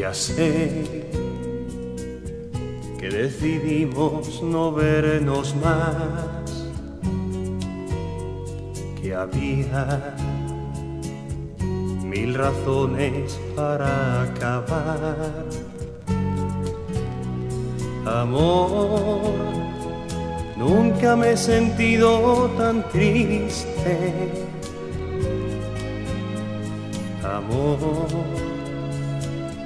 Ya sé que decidimos no vernos más, que había mil razones para acabar. Amor, nunca me he sentido tan triste. Amor,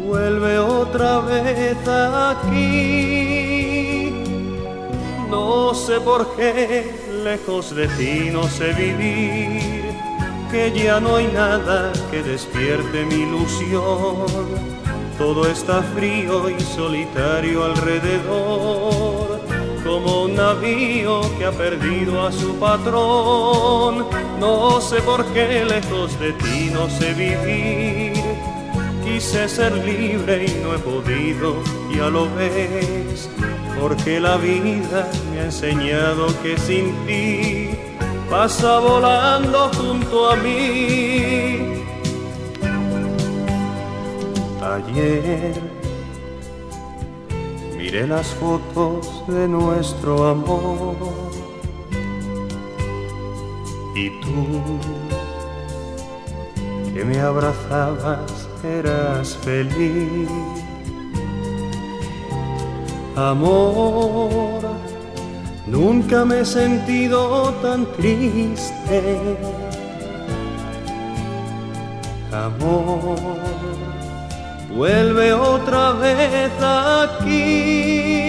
vuelve otra vez aquí. No sé por qué lejos de ti no sé vivir, que ya no hay nada que despierte mi ilusión. Todo está frío y solitario alrededor, como un navío que ha perdido a su patrón. No sé por qué lejos de ti no sé vivir. Quise ser libre y no he podido, ya lo ves, porque la vida me ha enseñado que sin ti pasa volando junto a mí. Ayer miré las fotos de nuestro amor y tú que me abrazabas eras feliz. Amor, nunca me he sentido tan triste. Amor, vuelve otra vez aquí.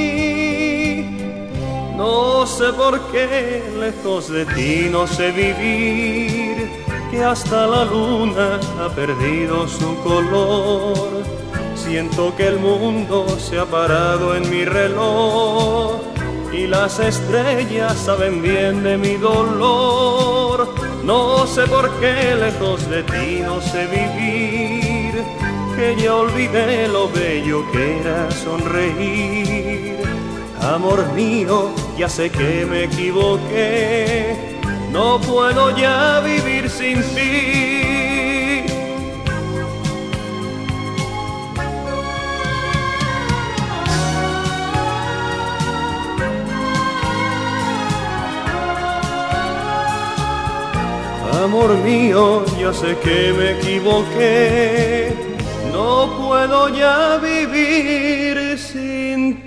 No sé por qué lejos de ti no sé vivir, hasta la luna ha perdido su color. Siento que el mundo se ha parado en mi reloj y las estrellas saben bien de mi dolor. No sé por qué lejos de ti no sé vivir, que ya olvidé lo bello que era sonreír. Amor mío, ya sé que me equivoqué, no puedo ya vivir sin ti. Amor mío, ya sé que me equivoqué, no puedo ya vivir sin ti.